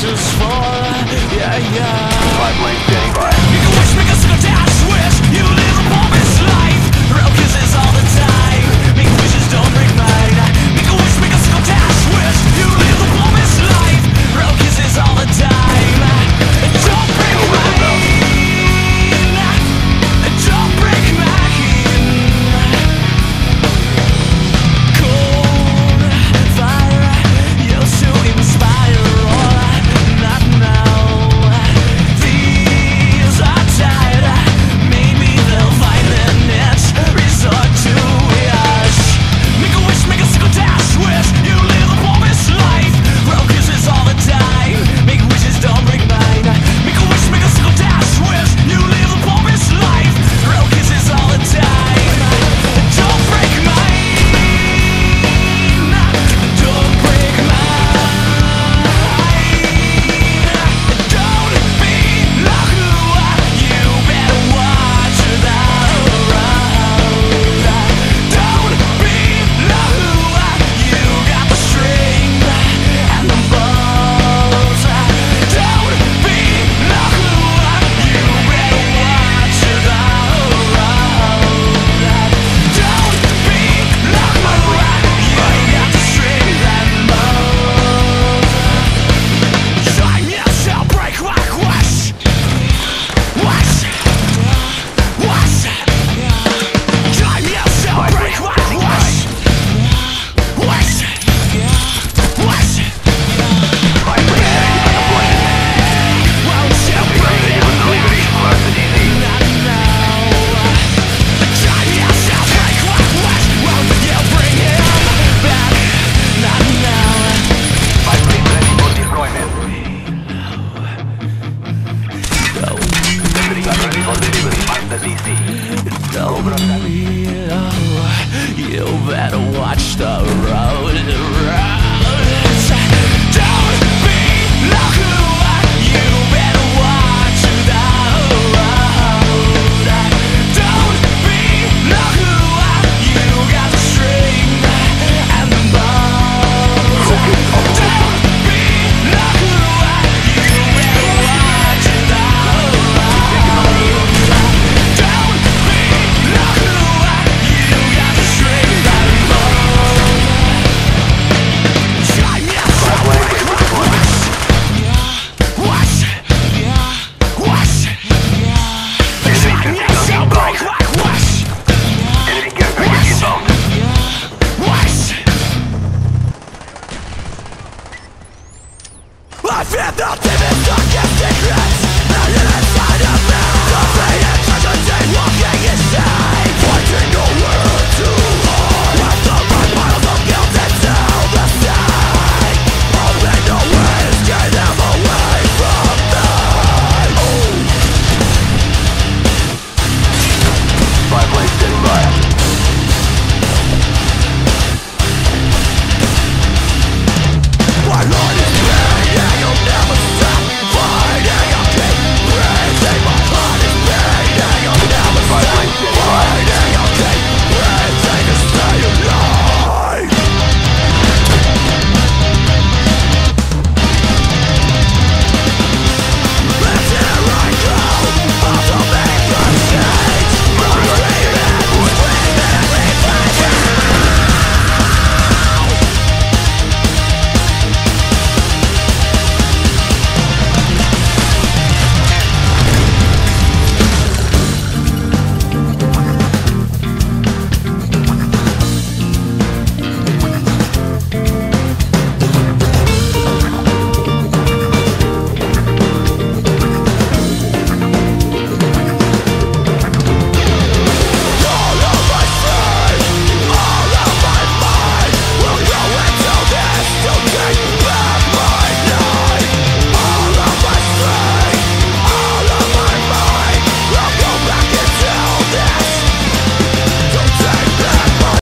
just for, yeah, yeah. Five You better watch the road fear the is darkest secrets. Hidden inside of